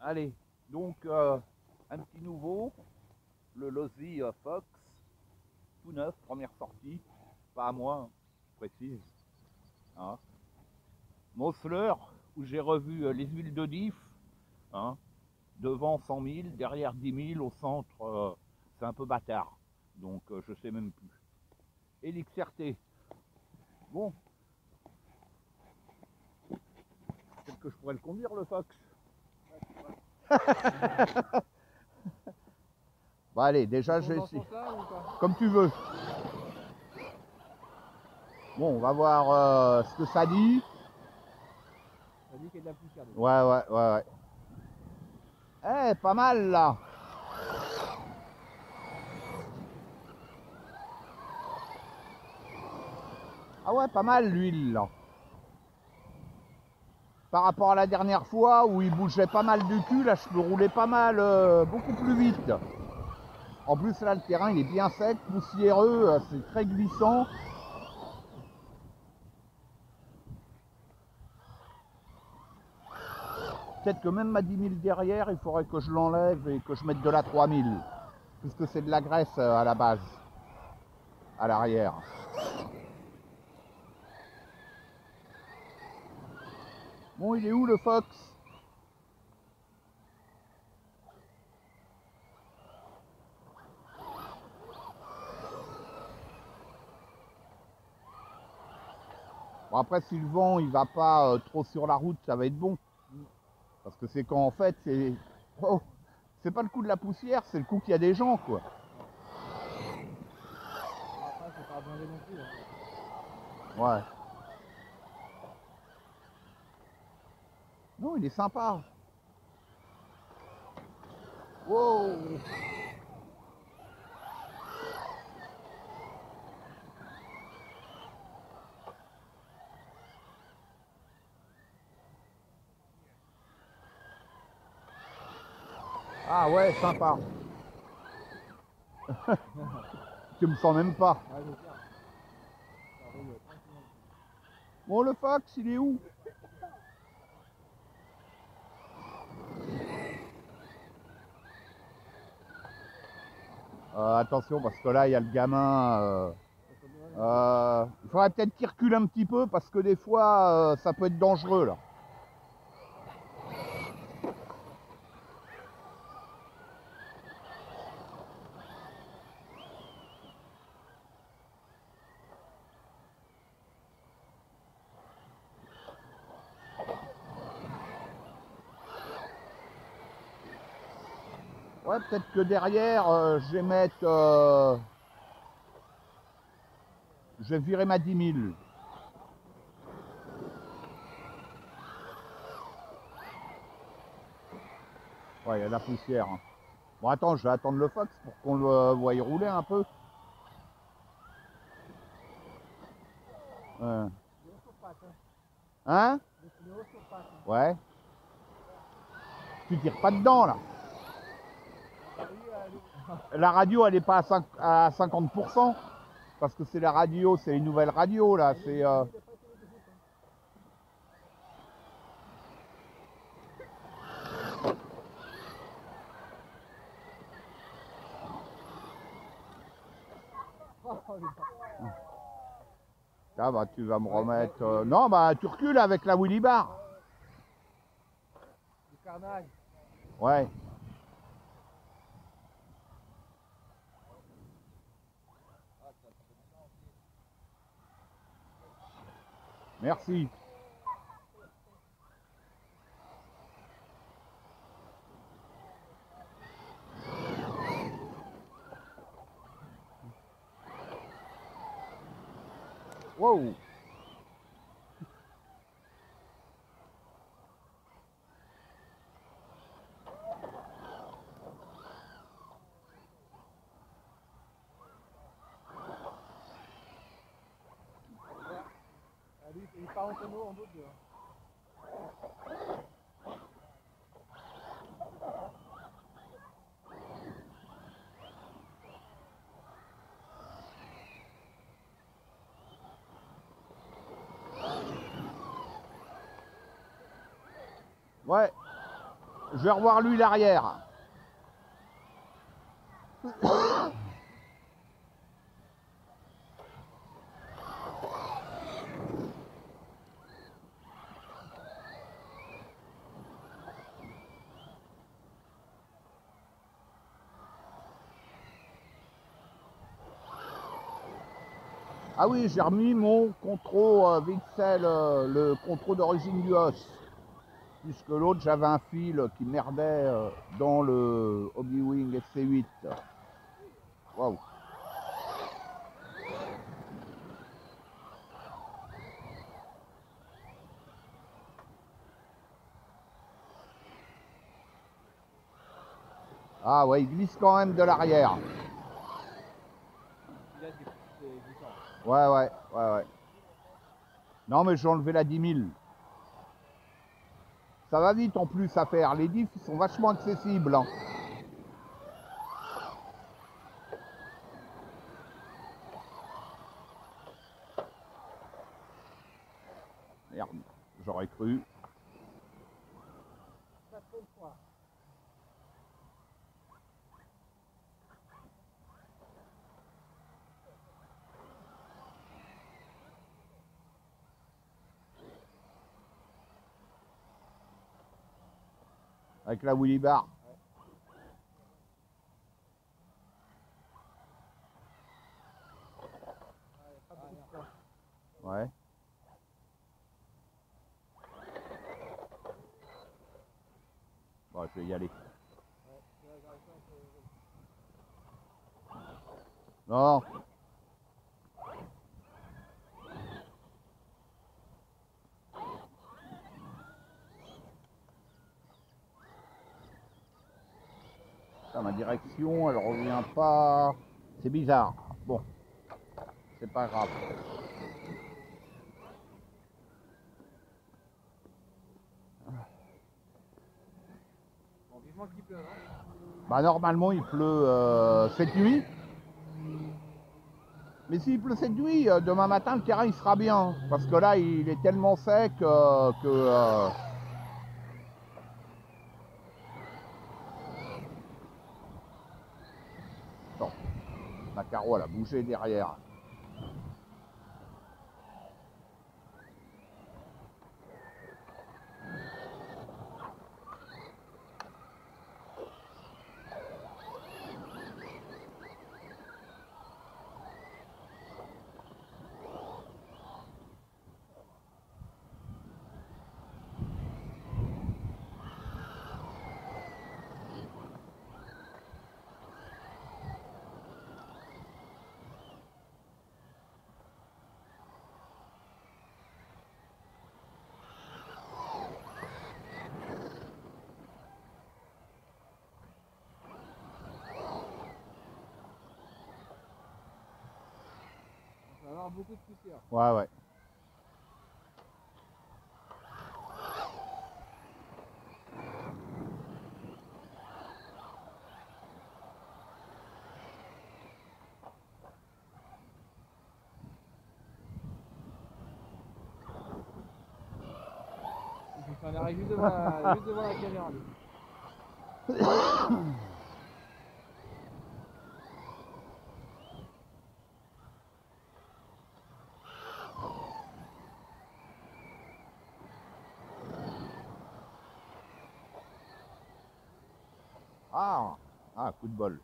Allez, donc euh, un petit nouveau, le Lozi euh, Fox, tout neuf, première sortie, pas à moi, hein, précise. Hein. Où j'ai revu euh, les huiles de diff, hein. devant 100 000, derrière 10 000, au centre, c'est un peu bâtard, donc je sais même plus. Elixirté, bon, peut-être que je pourrais le conduire le Fox. Bon allez, déjà j'ai essayé. Comme tu veux. Bon, on va voir euh, ce que ça dit. Ça dit qu'il y a de la poussière. Ouais, ouais, ouais, ouais. Eh, pas mal là. Ah ouais, pas mal l'huile là. Par rapport à la dernière fois où il bougeait pas mal du cul, là je peux rouler pas mal, euh, beaucoup plus vite. En plus là le terrain il est bien sec, poussiéreux, euh, c'est très glissant. Peut-être que même ma 10 000 derrière, il faudrait que je l'enlève et que je mette de la 3000. Puisque c'est de la graisse euh, à la base. À l'arrière. Bon, il est où le Fox? Bon, après, si le vent il va pas euh, trop sur la route, ça va être bon. Parce que c'est quand en fait, c'est. Oh, c'est pas le coup de la poussière, c'est le coup qu'il y a des gens, quoi. Ouais. Non, il est sympa. Wow. Ah ouais, sympa. tu me sens même pas. Bon, le Fox, il est où? Euh, Attention, parce que là, il y a le gamin. euh, euh, il faudrait peut-être qu'il recule un petit peu, parce que des fois, ça peut être dangereux, là. Ouais, peut-être que derrière, euh, je vais mettre. euh, je vais virer ma 10 000. Ouais, il y a de la poussière. hein. Bon, attends, je vais attendre le Fox pour qu'on le euh, voie rouler un peu. Pattes, hein? Ouais. Tu tires pas dedans, là. T'as vu, elle est- La radio, elle n'est pas à, à 50%, parce que c'est la radio, c'est une nouvelle radio, là. C'est. euh, Ah bah tu vas me remettre. euh, Non bah tu recules avec la Willy Bar. Du carnage. Ouais. Merci. Wow. Il part en tonneau en deux. hein. Ouais. Je vais revoir lui l'arrière. Ah oui, j'ai remis mon contrôle euh, Vixel, euh, le contrôle d'origine du os. Puisque l'autre, j'avais un fil qui merdait euh, dans le Hobby-Wing SC8. Waouh Ah ouais, il glisse quand même de l'arrière. Il a des des glissants. Ouais, ouais, ouais, ouais. Non, mais j'ai enlevé la 10 000. Ça va vite en plus à faire. Les diffs, ils sont vachement accessibles. hein. Merde, j'aurais cru. Avec la Willy Bar. Ouais. Bon, je vais y aller. Non. Putain, ma direction, elle revient pas. C'est bizarre. Bon, c'est pas grave. Bon, vivement qu'il pleuve, hein. Bah normalement il pleut euh, cette nuit. Mais s'il pleut cette nuit, euh, demain matin le terrain il sera bien. Parce que là il est tellement sec euh, que. euh, la carreau elle a bougé derrière. Ça va avoir beaucoup de poussière. Ouais ouais. Un arrêt juste devant la, juste devant la caméra. Ah, coup de bol.